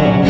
day.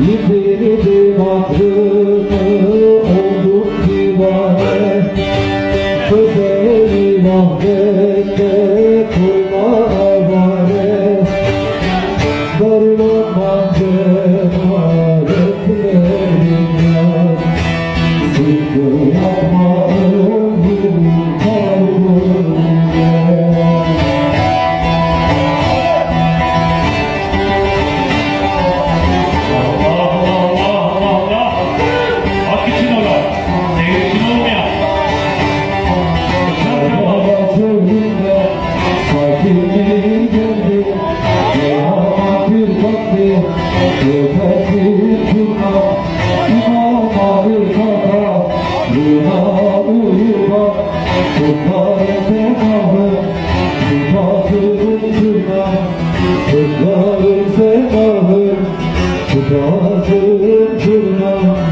Yitirdim aklımı oldum divane. Köpeğimi mahvette kurma avane Darılamam Şifacım kürnan